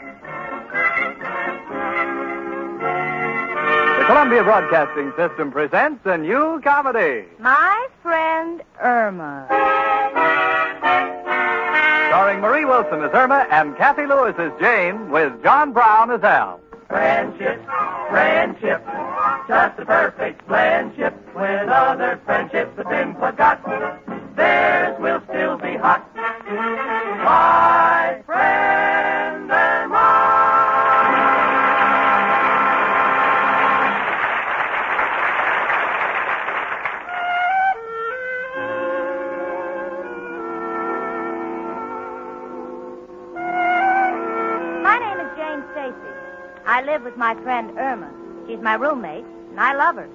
The Columbia Broadcasting System presents a new comedy. My friend Irma. Starring Marie Wilson as Irma and Cathy Lewis as Jane, with John Brown as Al. Friendship, friendship, just a perfect friendship. When other friendships have been forgotten, theirs will still be hot. My I live with my friend Irma. She's my roommate, and I love her.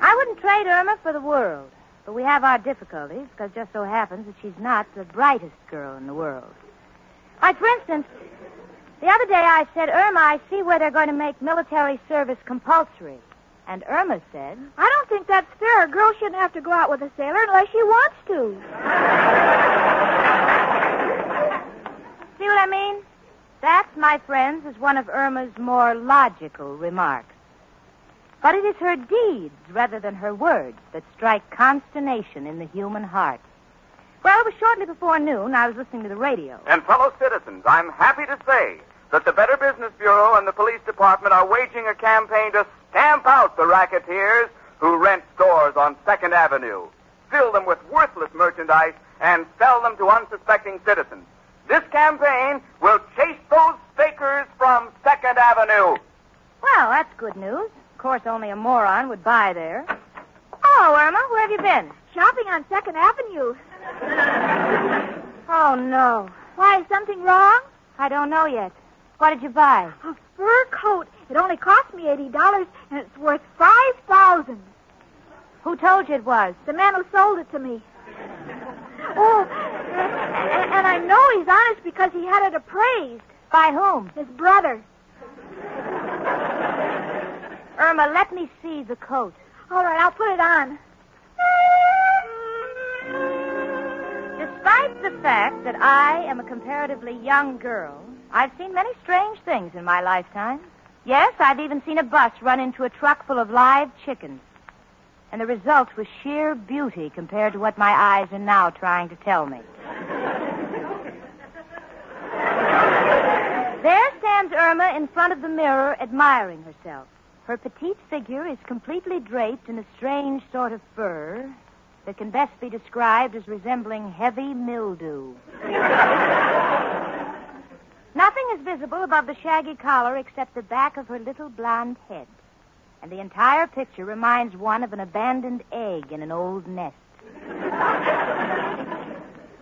I wouldn't trade Irma for the world, but we have our difficulties because it just so happens that she's not the brightest girl in the world. Like, for instance, the other day I said, Irma, I see where they're going to make military service compulsory. And Irma said, I don't think that's fair. A girl shouldn't have to go out with a sailor unless she wants to. See what I mean? That, my friends, is one of Irma's more logical remarks. But it is her deeds rather than her words that strike consternation in the human heart. Well, it was shortly before noon. I was listening to the radio. And fellow citizens, I'm happy to say that the Better Business Bureau and the police department are waging a campaign to stamp out the racketeers who rent stores on Second Avenue, fill them with worthless merchandise, and sell them to unsuspecting citizens. This campaign will chase those fakers from Second Avenue. Well, that's good news. Of course, only a moron would buy there. Hello, Irma. Where have you been? Shopping on Second Avenue. Oh, no. Why, is something wrong? I don't know yet. What did you buy? A fur coat. It only cost me eighty dollars, and it's worth five thousand. Who told you it was? The man who sold it to me. Oh, and, I know he's honest because he had it appraised. By whom? His brother. Irma, let me see the coat. All right, I'll put it on. Despite the fact that I am a comparatively young girl, I've seen many strange things in my lifetime. Yes, I've even seen a bus run into a truck full of live chickens. And the result was sheer beauty compared to what my eyes are now trying to tell me. there stands Irma in front of the mirror admiring herself. Her petite figure is completely draped in a strange sort of fur that can best be described as resembling heavy mildew. Nothing is visible above the shaggy collar except the back of her little blonde head. And the entire picture reminds one of an abandoned egg in an old nest.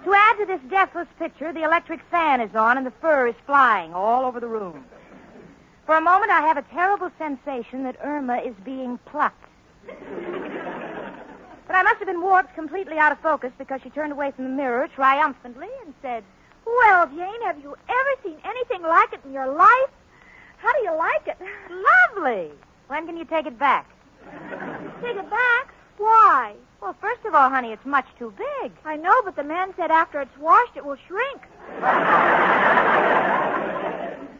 to add to this deathless picture, the electric fan is on and the fur is flying all over the room. For a moment, I have a terrible sensation that Irma is being plucked. But I must have been warped completely out of focus because she turned away from the mirror triumphantly and said, Well, Jane, have you ever seen anything like it in your life? How do you like it? Lovely. When can you take it back? Take it back? Why? Well, first of all, honey, it's much too big. I know, but the man said after it's washed, it will shrink.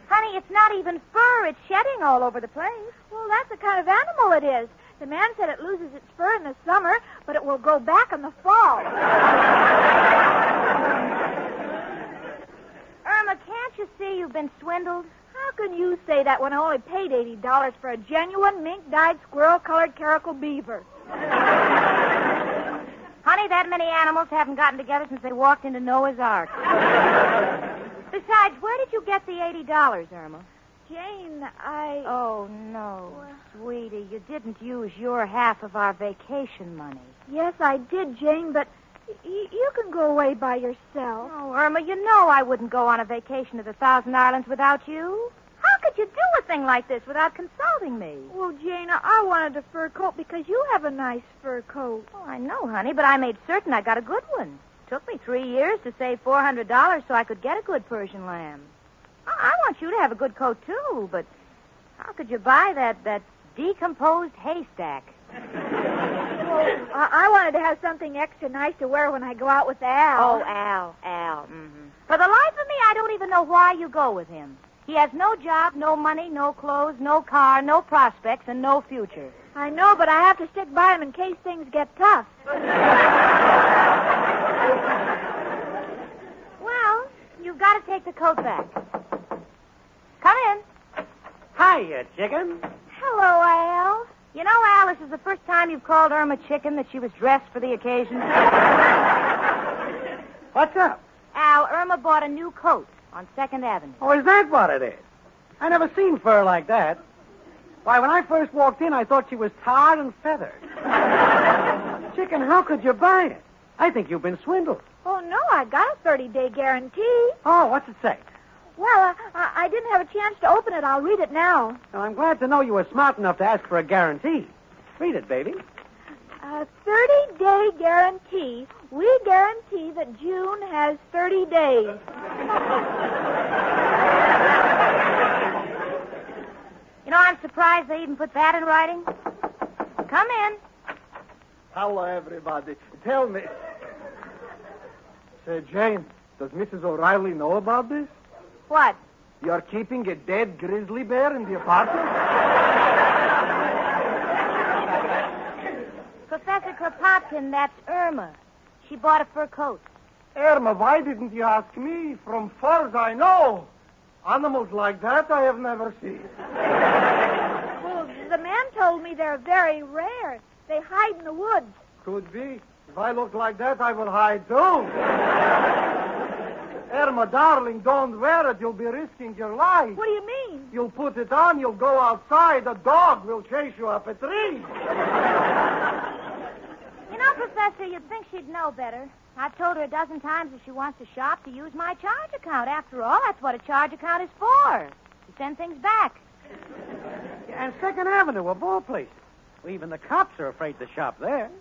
Honey, it's not even fur. It's shedding all over the place. Well, that's the kind of animal it is. The man said it loses its fur in the summer, but it will grow back in the fall. Irma, can't you see you've been swindled? How can you say that when I only paid eighty dollars for a genuine mink-dyed squirrel-colored caracal beaver? Honey, that many animals haven't gotten together since they walked into Noah's Ark. Besides, where did you get the eighty dollars, Irma? Jane, I. Oh no, sweetie, you didn't use your half of our vacation money. Yes, I did, Jane, but y- you can go away by yourself. Oh, Irma, you know I wouldn't go on a vacation to the Thousand Islands without you. How could you do a thing like this without consulting me? Well, Jane, I I wanted a fur coat because you have a nice fur coat. Oh, I know, honey, but I made certain I got a good one. Took me three years to save four hundred dollars so I could get a good Persian lamb. I, I want you to have a good coat too, but how could you buy that that decomposed haystack? I, I wanted to have something extra nice to wear when I go out with Al. Oh, Al, Al. Mm-hmm. For the life of me, I don't even know why you go with him. He has no job, no money, no clothes, no car, no prospects, and no future. I know, but I have to stick by him in case things get tough. Well, you've got to take the coat back. Come in. Hiya, chicken. Hello, Al. You know, Al, this is the first time you've called Irma chicken that she was dressed for the occasion. What's up? Al, Irma bought a new coat on Second Avenue. Oh, is that what it is? I never seen fur like that. Why, when I first walked in, I thought she was tarred and feathered. chicken, how could you buy it? I think you've been swindled. Oh, no, I got a 30 day guarantee. Oh, what's it say? Well, uh, I, I didn't have a chance to open it. I'll read it now. Well, I'm glad to know you were smart enough to ask for a guarantee. Read it, baby. A 30 day guarantee. We guarantee that June has 30 days. You know, I'm surprised they even put that in writing. Come in. Hello, everybody. Tell me. Say, Jane, does Mrs. O'Reilly know about this? What? You're keeping a dead grizzly bear in the apartment? Professor Kropotkin, that's Irma. She bought a fur coat. Irma, why didn't you ask me? From furs I know. Animals like that I have never seen. Well, the man told me they're very rare. They hide in the woods. Could be. If I look like that, I will hide too. Irma, darling, don't wear it. You'll be risking your life. What do you mean? You'll put it on, you'll go outside, a dog will chase you up a tree. You Professor, you'd think she'd know better. I've told her a dozen times if she wants to shop to use my charge account. After all, that's what a charge account is for. To send things back. And Second Avenue, of all places. Well, even the cops are afraid to shop there.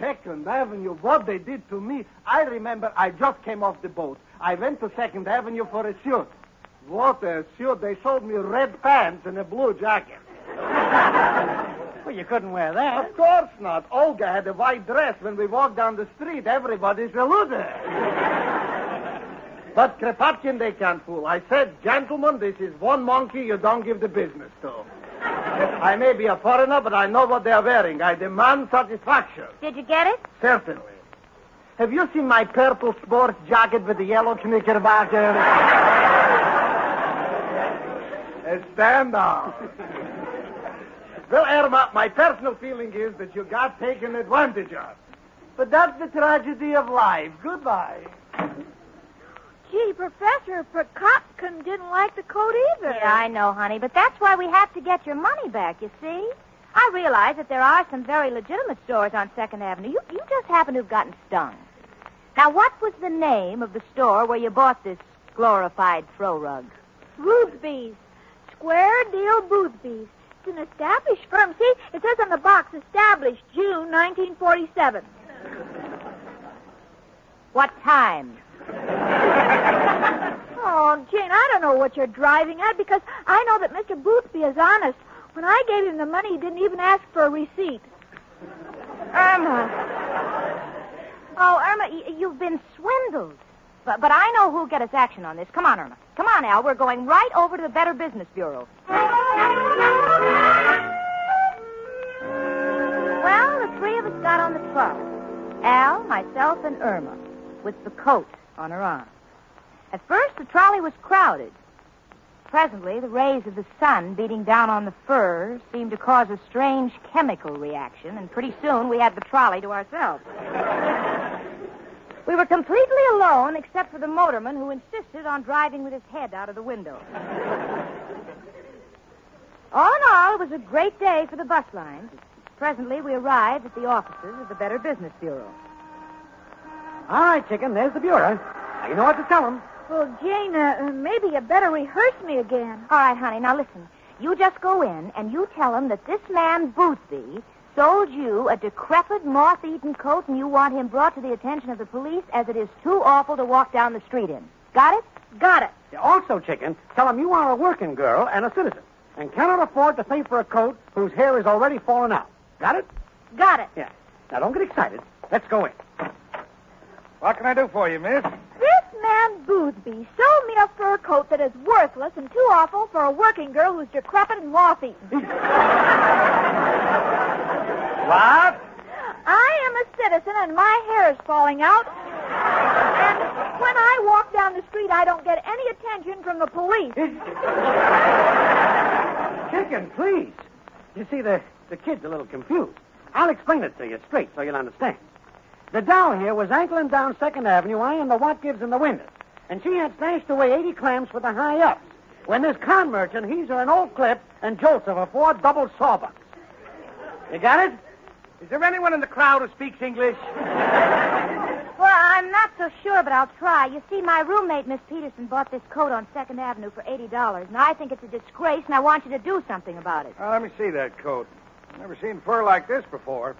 Second Avenue, what they did to me. I remember I just came off the boat. I went to Second Avenue for a suit. What a suit. They sold me red pants and a blue jacket. Well, you couldn't wear that. Of course not. Olga had a white dress. When we walked down the street, everybody saluted. but Kropotkin, they can't fool. I said, gentlemen, this is one monkey you don't give the business to. I may be a foreigner, but I know what they're wearing. I demand satisfaction. Did you get it? Certainly. Have you seen my purple sports jacket with the yellow knickerbocker? A stand down. Well, Irma, my personal feeling is that you got taken advantage of. But that's the tragedy of life. Goodbye. Gee, Professor Kropotkin didn't like the coat either. Yeah, I know, honey, but that's why we have to get your money back, you see? I realize that there are some very legitimate stores on Second Avenue. You, you just happen to have gotten stung. Now, what was the name of the store where you bought this glorified throw rug? Boothby's. Square Deal Boothby's. It's an established firm. See, it says on the box, established June 1947. What time? Oh, Jane, I don't know what you're driving at because I know that Mr. Boothby is honest. When I gave him the money, he didn't even ask for a receipt. Irma. Oh, Irma, y- you've been swindled. But, but I know who'll get us action on this. Come on, Irma. Come on, Al. We're going right over to the Better Business Bureau. The trolley. Al, myself, and Irma, with the coat on her arm. At first, the trolley was crowded. Presently, the rays of the sun beating down on the fur seemed to cause a strange chemical reaction, and pretty soon we had the trolley to ourselves. We were completely alone except for the motorman who insisted on driving with his head out of the window. All in all, it was a great day for the bus lines. Presently, we arrived at the offices of the Better Business Bureau. All right, chicken, there's the bureau. Now, you know what to tell them. Well, Jane, uh, uh, maybe you better rehearse me again. All right, honey, now listen. You just go in and you tell him that this man Boothby sold you a decrepit, moth-eaten coat and you want him brought to the attention of the police as it is too awful to walk down the street in. Got it? Got it. Also, chicken, tell them you are a working girl and a citizen and cannot afford to pay for a coat whose hair is already fallen out. Got it? Got it. Yeah. Now, don't get excited. Let's go in. What can I do for you, miss? This man Dan Boothby sold me a fur coat that is worthless and too awful for a working girl who's decrepit and moth-eaten. What? I am a citizen and my hair is falling out. And when I walk down the street, I don't get any attention from the police. Chicken, please. You see, the, the kid's a little confused. I'll explain it to you straight so you'll understand. The doll here was ankling down Second Avenue, eyeing the what gives in the window. And she had stashed away 80 clams for the high ups. When this con merchant heaves her an old clip and jolts her for four double sawbucks. You got it? Is there anyone in the crowd who speaks English? Well, I'm not so sure, but I'll try. You see, my roommate, Miss Peterson, bought this coat on Second Avenue for $80. and I think it's a disgrace, and I want you to do something about it. Well, let me see that coat. Never seen fur like this before.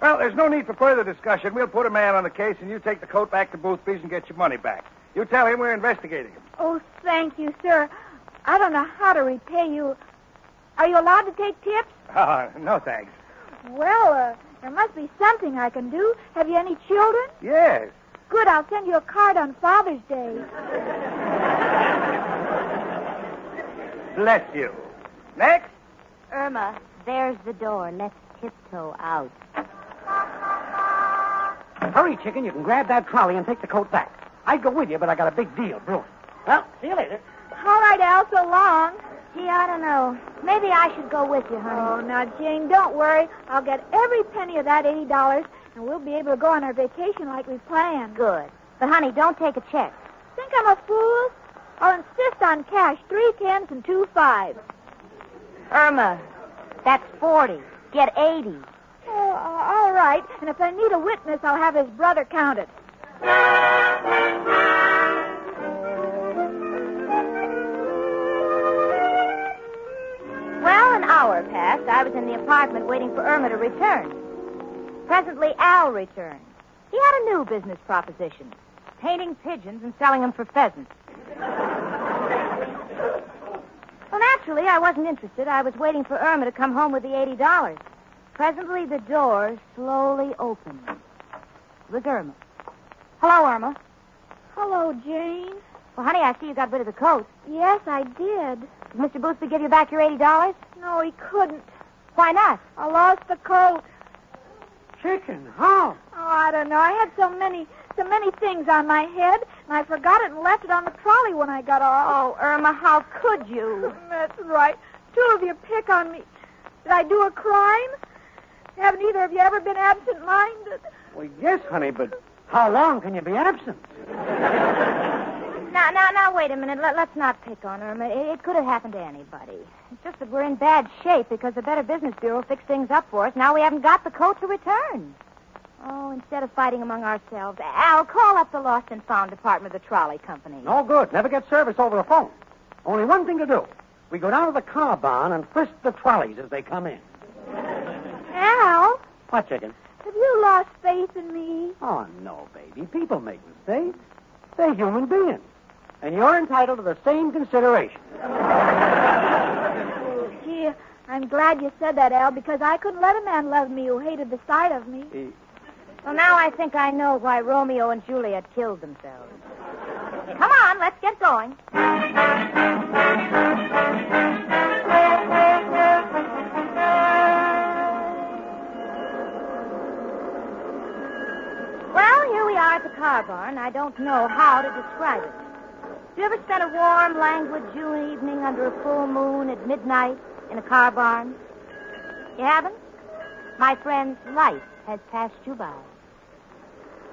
Well, there's no need for further discussion. We'll put a man on the case, and you take the coat back to Boothby's and get your money back. You tell him we're investigating him. Oh, thank you, sir. I don't know how to repay you. Are you allowed to take tips? Ah, no thanks. Well, uh, there must be something I can do. Have you any children? Yes. Good, I'll send you a card on Father's Day. Bless you. Next. Irma, there's the door. Let's tiptoe out. Hurry, chicken. You can grab that trolley and take the coat back. I'd go with you, but I got a big deal brewing. Well, see you later. All right, Al, so long. Gee, I don't know. Maybe I should go with you, honey. Oh, now, Jane, don't worry. I'll get every penny of that $80, and we'll be able to go on our vacation like we planned. Good. But, honey, don't take a check. Think I'm a fool? I'll insist on cash, three tens and two fives. Irma, that's 40. Get 80. Oh, all right. And if I need a witness, I'll have his brother count it. Well, an hour passed. I was in the apartment waiting for Irma to return. Presently, Al returned. He had a new business proposition painting pigeons and selling them for pheasants. Well, naturally, I wasn't interested. I was waiting for Irma to come home with the $80. Presently, the door slowly opened. It was Irma. Hello, Irma. Hello, Jane. Well, honey, I see you got rid of the coat. Yes, I did. Did Mr. Boothby give you back your $80? No, he couldn't. Why not? I lost the coat. Chicken, how? Oh, I don't know. I had so many, so many things on my head, and I forgot it and left it on the trolley when I got off. Oh, Irma, how could you? That's right. Two of you pick on me. Did I do a crime? Haven't either of you ever been absent-minded? Well, yes, honey, but how long can you be absent? Now, now, now, wait a minute. Let, us not pick on Irma. It, it could have happened to anybody. It's just that we're in bad shape because the Better Business Bureau fixed things up for us. Now we haven't got the coat to return. Oh, instead of fighting among ourselves, Al, call up the Lost and Found department of the trolley company. No good. Never get service over the phone. Only one thing to do. We go down to the car barn and frisk the trolleys as they come in. Al, What, chicken? have you lost faith in me? Oh, no, baby. People make mistakes. They're human beings. And you're entitled to the same consideration. Oh, gee, I'm glad you said that, Al, because I couldn't let a man love me who hated the sight of me. Well, now I think I know why Romeo and Juliet killed themselves. Come on, let's get going. Well, here we are at the car barn. I don't know how to describe it. You ever spent a warm, languid June evening under a full moon at midnight in a car barn? You haven't? My friends, life has passed you by.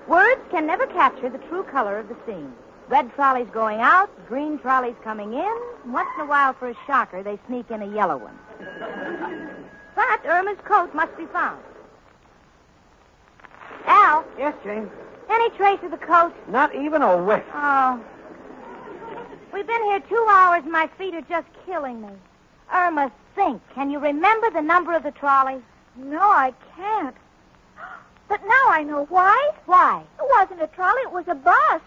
Words can never capture the true color of the scene. Red trolleys going out, green trolleys coming in. Once in a while, for a shocker, they sneak in a yellow one. but Irma's coat must be found. Al, Yes, Jane. any trace of the coat? Not even a whiff. Oh. We've been here two hours and my feet are just killing me. Irma, think. Can you remember the number of the trolley? No, I can't. But now I know why. Why? It wasn't a trolley, it was a bus.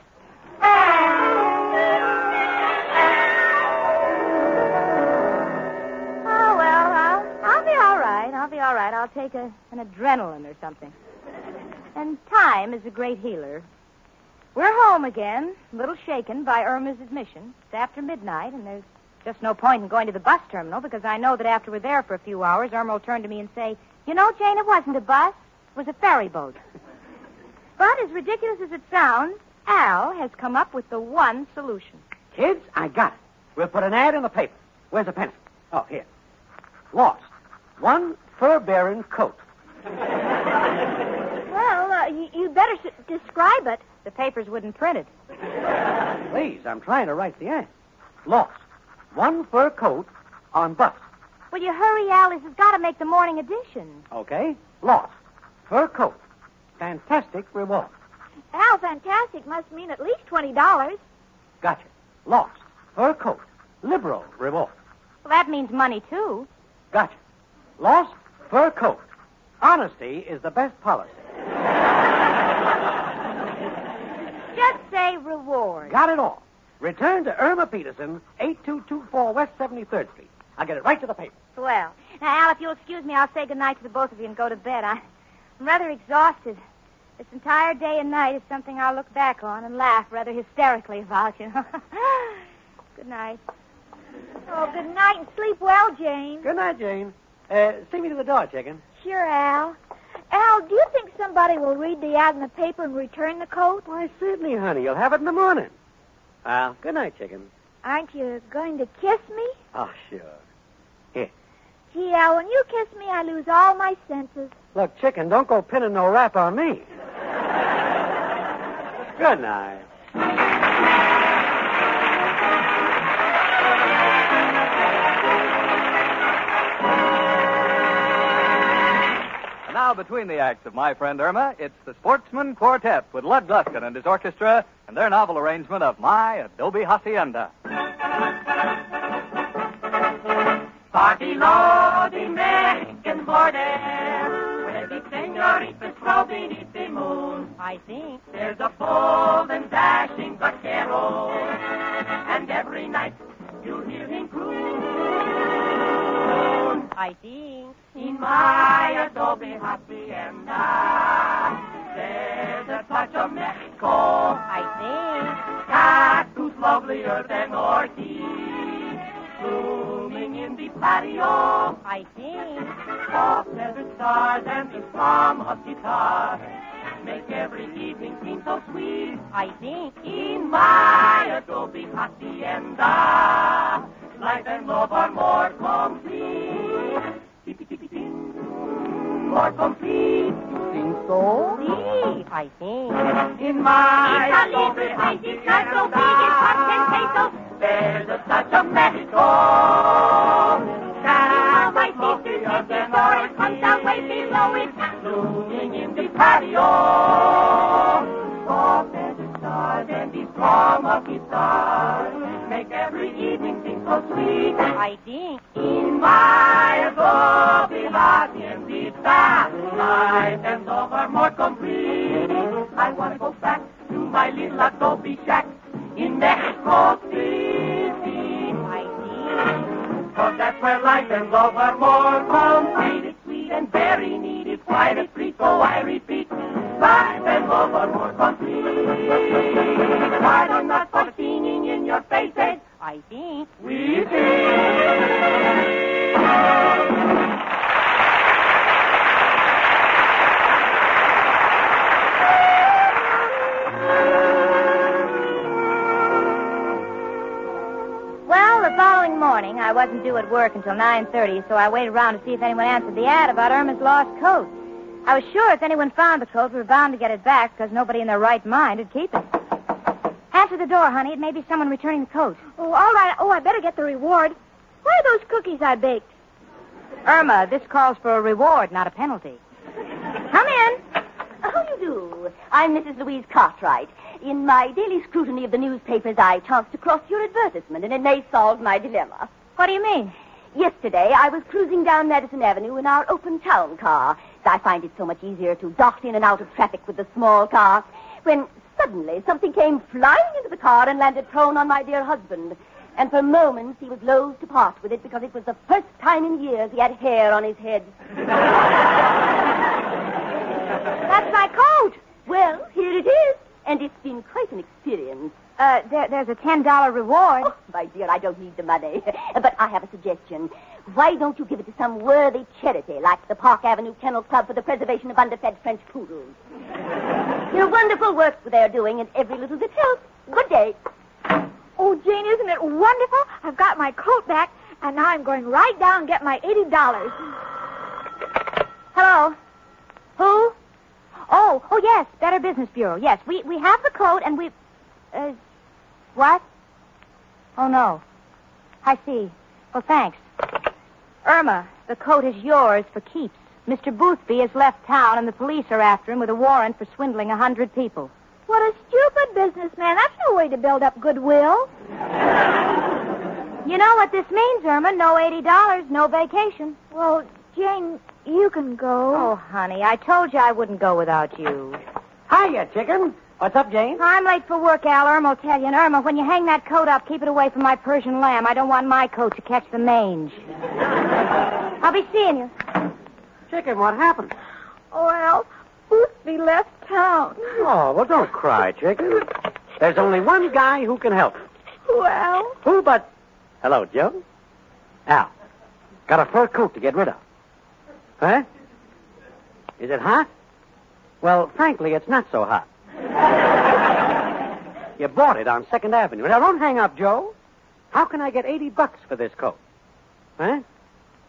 Oh, well, I'll, I'll be all right. I'll be all right. I'll take a, an adrenaline or something. And time is a great healer. We're home again, a little shaken by Irma's admission. It's after midnight, and there's just no point in going to the bus terminal because I know that after we're there for a few hours, Irma will turn to me and say, You know, Jane, it wasn't a bus, was a ferry boat. but as ridiculous as it sounds, Al has come up with the one solution. Kids, I got it. We'll put an ad in the paper. Where's the pencil? Oh, here. Lost. One fur-bearing coat. Well, uh, you, you better s- describe it. The papers wouldn't print it. Please, I'm trying to write the ad. Lost. One fur coat on bus. Will you hurry, Al? This has got to make the morning edition. Okay? Lost. Fur coat. Fantastic reward. Al, fantastic must mean at least twenty dollars. Gotcha. Lost. Fur coat. Liberal reward. Well, that means money, too. Gotcha. Lost fur coat. Honesty is the best policy. Just say reward. Got it all. Return to Irma Peterson, 8224 West 73rd Street. I'll get it right to the paper. Well, now, Al, if you'll excuse me, I'll say goodnight to the both of you and go to bed. I, I'm rather exhausted. This entire day and night is something I'll look back on and laugh rather hysterically about, you know. Good night. Oh, good night and sleep well, Jane. Good night, Jane. Uh, see me to the door, chicken. Sure, Al. Al, do you think somebody will read the ad in the paper and return the coat? Why, certainly, honey. You'll have it in the morning. Al, good night, chicken. Aren't you going to kiss me? Oh, sure. Here. Gee, when you kiss me, I lose all my senses. Look, chicken, don't go pinning no rap on me. good night. And now, between the acts of my friend Irma, it's the Sportsman Quartet with Lud Gluskin and his orchestra and their novel arrangement of My Adobe Hacienda. Party loading Mexican border, where the senoritas grow beneath the moon. I think. There's a bold and dashing vaquero, and every night you hear him croon. I think. In my adobe hacienda, there's a touch of Mexico. I think. Cactus lovelier than orchids, blooming patio. I think. Soft feathered stars and the strum of guitar make every evening seem so sweet. I think. In my adobe hacienda, life and love are more complete. More complete. You think so? See, I think. In my adobe little life and love are more At work until 9.30, so I waited around to see if anyone answered the ad about Irma's lost coat. I was sure if anyone found the coat, we were bound to get it back because nobody in their right mind would keep it. Answer the door, honey. It may be someone returning the coat. Oh, all right. Oh, I better get the reward. Where are those cookies I baked? Irma, this calls for a reward, not a penalty. Come in. How do you do? I'm Mrs. Louise Cartwright. In my daily scrutiny of the newspapers, I chanced across your advertisement, and it may solve my dilemma. What do you mean? Yesterday, I was cruising down Madison Avenue in our open town car. I find it so much easier to dart in and out of traffic with the small car. When suddenly something came flying into the car and landed prone on my dear husband. And for moments he was loath to part with it because it was the first time in years he had hair on his head. That's my coat. Well, here it is. And it's been quite an experience. Uh, there, there's a $10 reward. Oh, my dear, I don't need the money. but I have a suggestion. Why don't you give it to some worthy charity like the Park Avenue Kennel Club for the preservation of underfed French poodles? you know, wonderful work they're doing, and every little bit helps. Good day. Oh, Jane, isn't it wonderful? I've got my coat back, and now I'm going right down and get my $80. Hello. Who? Oh, oh yes, Better Business Bureau. Yes, we we have the coat and we. Uh, what? Oh no. I see. Well, thanks. Irma, the coat is yours for keeps. Mr. Boothby has left town, and the police are after him with a warrant for swindling a hundred people. What a stupid businessman. That's no way to build up goodwill. You know what this means, Irma? No eighty dollars, no vacation. Well, Jane, you can go. Oh, honey, I told you I wouldn't go without you. Hiya, chicken. What's up, Jane? I'm late for work, Al. Irma will tell you. And Irma, when you hang that coat up, keep it away from my Persian lamb. I don't want my coat to catch the mange. I'll be seeing you. Chicken, what happened? Oh, Al, Boothby left town. Oh, well, don't cry, chicken. There's only one guy who can help. Well, Who but... Hello, Joe? Al. Got a fur coat to get rid of. Huh? Is it hot? Well, frankly, it's not so hot. you bought it on Second Avenue. Now, don't hang up, Joe. How can I get 80 bucks for this coat? Huh?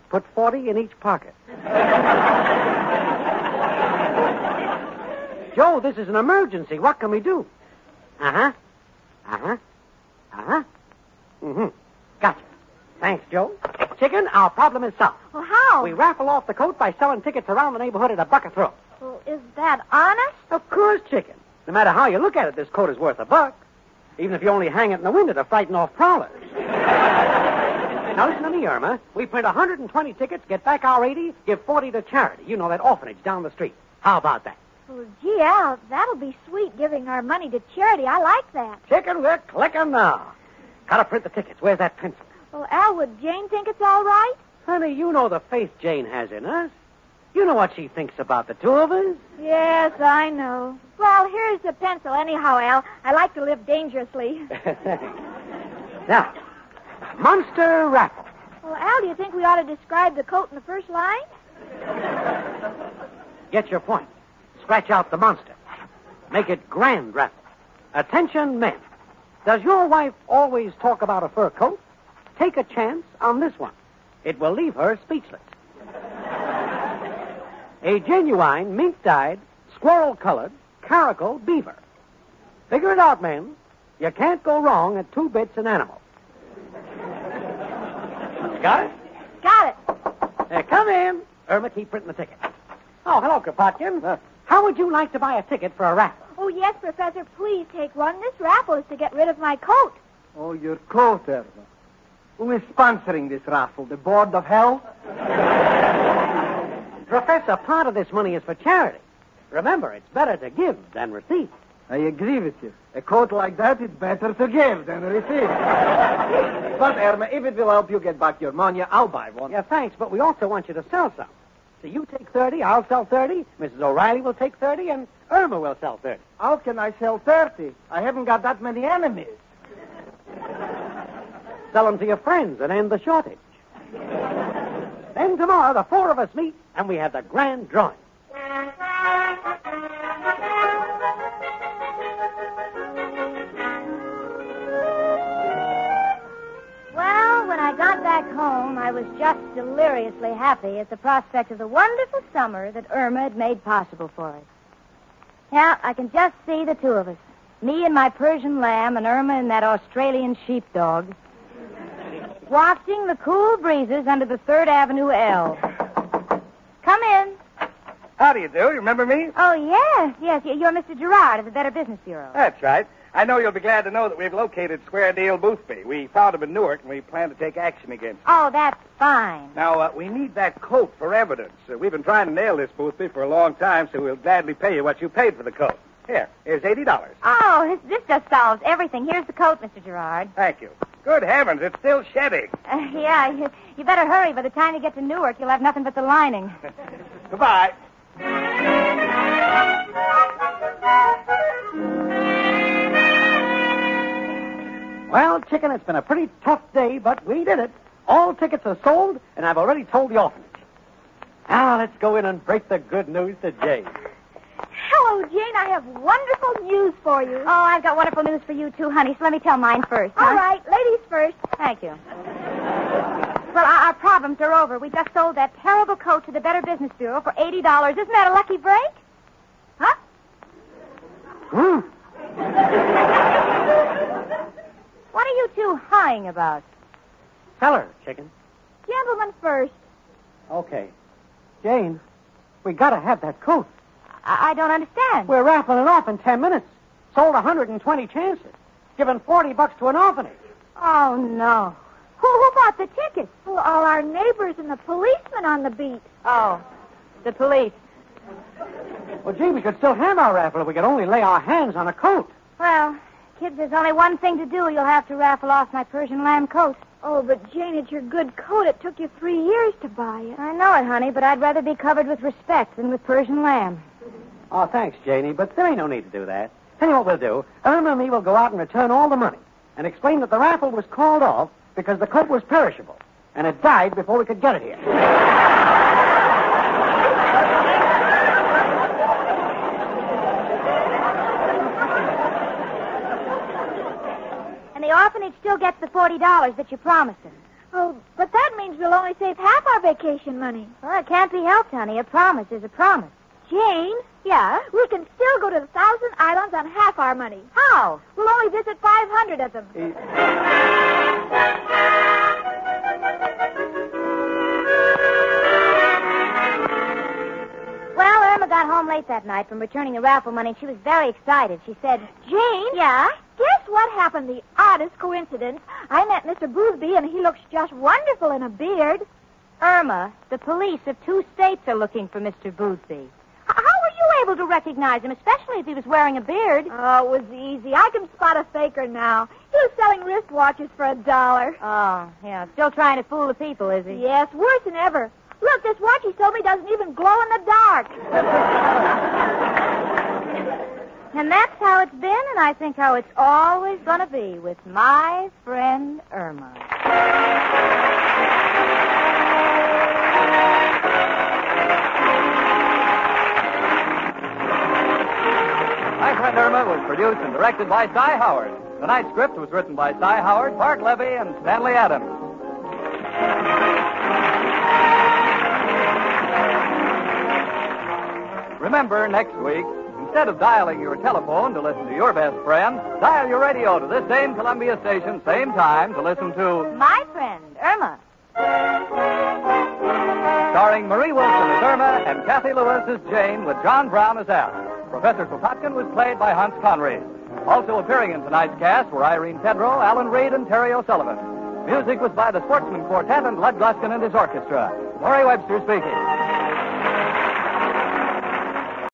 Put 40 in each pocket. Joe, this is an emergency. What can we do? Uh-huh. Uh-huh. Uh-huh. Mm-hmm. Gotcha. Thanks, Joe. Chicken, our problem is solved. well how? We raffle off the coat by selling tickets around the neighborhood at a buck a throw. Well, is that honest? Of course, chicken. No matter how you look at it, this coat is worth a buck. Even if you only hang it in the window to frighten off prowlers. now listen to me, Irma. We print 120 tickets, get back our 80, give 40 to charity. You know that orphanage down the street. How about that? Well, gee, Al, that'll be sweet giving our money to charity. I like that. Chicken, we're clicking now. Gotta print the tickets. Where's that pencil? Well, Al, would Jane think it's all right? Honey, you know the faith Jane has in us. You know what she thinks about the two of us. Yes, I know. Well, here's the pencil, anyhow, Al. I like to live dangerously. now, monster raffle. Well, Al, do you think we ought to describe the coat in the first line? Get your point. Scratch out the monster. Make it grand raffle. Attention, men. Does your wife always talk about a fur coat? Take a chance on this one. It will leave her speechless. a genuine mink-dyed, squirrel-colored, caracal beaver. Figure it out, men. You can't go wrong at two bits an animal. Got it? Got it. Uh, come in. Irma, keep printing the ticket. Oh, hello, Kropotkin. How would you like to buy a ticket for a raffle? Oh, yes, Professor, please take one. This raffle is to get rid of my coat. Oh, your coat, Irma. Who is sponsoring this raffle? The Board of Health? Professor, part of this money is for charity. Remember, it's better to give than receive. I agree with you. A coat like that is better to give than receive. but, Irma, if it will help you get back your money, I'll buy one. Yeah, thanks, but we also want you to sell some. So you take 30, I'll sell 30, Mrs. O'Reilly will take 30, and Irma will sell 30. How can I sell 30? I haven't got that many enemies. Sell them to your friends and end the shortage. then tomorrow, the four of us meet, and we have the grand drawing. Well, when I got back home, I was just deliriously happy at the prospect of the wonderful summer that Irma had made possible for us. Now, I can just see the two of us. Me and my Persian lamb, and Irma and that Australian sheepdog. Wafting the cool breezes under the Third Avenue L. Come in. How do you do? You remember me? Oh, yes, yes. You're Mr. Gerard of the Better Business Bureau. That's right. I know you'll be glad to know that we've located Square Deal Boothby. We found him in Newark, and we plan to take action against him. Oh, that's fine. Now, uh, we need that coat for evidence. Uh, we've been trying to nail this Boothby for a long time, so we'll gladly pay you what you paid for the coat. Here, here's $80. Oh, this, this just solves everything. Here's the coat, Mr. Gerard. Thank you. Good heavens, it's still shedding. Uh, yeah, you, you better hurry. By the time you get to Newark, you'll have nothing but the lining. Goodbye. Well, Chicken, it's been a pretty tough day, but we did it. All tickets are sold, and I've already told the orphanage. Now let's go in and break the good news to Jay. Hello, Jane. I have wonderful news for you. Oh, I've got wonderful news for you, too, honey, so let me tell mine first. huh? All right, ladies first. Thank you. Well, our, our problems are over. We just sold that terrible coat to the Better Business Bureau for $80. Isn't that a lucky break? Huh? Hmm. What are you two hawing about? Tell her, chicken. Gentlemen first. Okay. Jane, we gotta have that coat. I, I don't understand. We're raffling it off in ten minutes. Sold 120 chances. Giving 40 bucks to an orphanage. Oh, no. Who, who bought the tickets? Well, all our neighbors and the policemen on the beat. Oh, the police. Well, gee, we could still have our raffle if we could only lay our hands on a coat. Well, kids, there's only one thing to do. You'll have to raffle off my Persian lamb coat. Oh, but Jane, it's your good coat. It took you three years to buy it. I know it, honey, but I'd rather be covered with respect than with Persian lamb. Oh, thanks, Janie, but there ain't no need to do that. Tell you what we'll do. Irma and me will go out and return all the money and explain that the raffle was called off because the coat was perishable and it died before we could get it here. And the orphanage still gets the $40 that you promised them. Oh, but that means we'll only save half our vacation money. Well, it can't be helped, honey. A promise is a promise. Jane? Yeah? We can still go to the Thousand Islands on half our money. How? We'll only visit 500 of them. Well, Irma got home late that night from returning the raffle money, and she was very excited. She said, Jane? Yeah? Guess what happened? The oddest coincidence. I met Mr. Boothby, and he looks just wonderful in a beard. Irma, the police of two states are looking for Mr. Boothby. H- How were able to recognize him, especially if he was wearing a beard? Oh, it was easy. I can spot a faker now. He was selling wristwatches for a dollar. Oh, yeah. Still trying to fool the people, is he? Yes, worse than ever. Look, this watch he sold me doesn't even glow in the dark. And that's how it's been, and I think how it's always going to be with my friend produced and directed by Cy Howard. The night script was written by Cy Howard, Parke Levy, and Stanley Adams. Remember, next week, instead of dialing your telephone to listen to your best friend, dial your radio to this same Columbia station, same time, to listen to My friend Irma. starring Marie Wilson as Irma and Cathy Lewis as Jane with John Brown as Al. Professor Kropotkin was played by Hans Conried. Also appearing in tonight's cast were Irene Tedrow, Alan Reed, and Terry O'Sullivan. Music was by the Sportsman Quartet and Lud Gluskin and his orchestra. Maury Webster speaking.